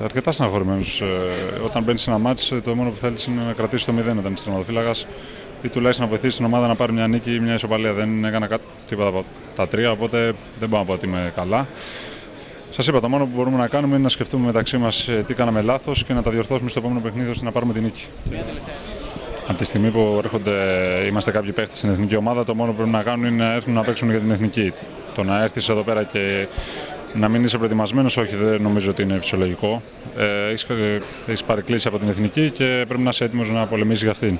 Ε, αρκετά στεναχωρημένος. Ε, όταν μπαίνει σε ένα μάτσο, το μόνο που θέλεις είναι να κρατήσεις το 0 όταν είσαι τερματοφύλακας ή τουλάχιστον να βοηθήσεις την ομάδα να πάρει μια νίκη ή μια ισοπαλία. Δεν έκανα τίποτα από τα τρία, οπότε δεν μπορώ να πω ότι είμαι καλά. Σας είπα, το μόνο που μπορούμε να κάνουμε είναι να σκεφτούμε μεταξύ μας ε, τι κάναμε λάθος και να τα διορθώσουμε στο επόμενο παιχνίδι ώστε να πάρουμε την νίκη. Από τη στιγμή που έρχονται, είμαστε κάποιοι παίχτε στην εθνική ομάδα, το μόνο που πρέπει να κάνουν είναι να έρθουν να παίξουν για την εθνική. Το να έρθεις εδώ πέρα και να μην είσαι προετοιμασμένος, όχι, δεν νομίζω ότι είναι φυσιολογικό. Ε, έχεις παρεκκλήσει από την εθνική και πρέπει να είσαι έτοιμος να πολεμήσεις για αυτήν.